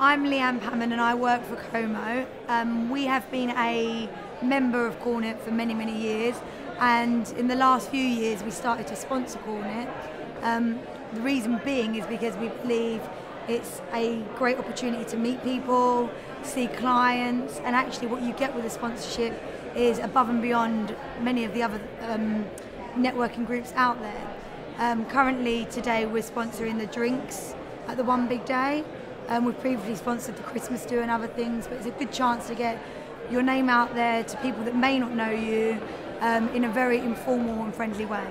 I'm Lianne Pammen and I work for Como. Um, we have been a member of CoreNet for many, many years, and in the last few years we started to sponsor CoreNet. Um, the reason being is because we believe it's a great opportunity to meet people, see clients, and actually what you get with a sponsorship is above and beyond many of the other um, networking groups out there. Um, currently, today we're sponsoring the drinks at the One Big Day. Um, we've previously sponsored the Christmas do and other things, but it's a good chance to get your name out there to people that may not know you um, in a very informal and friendly way.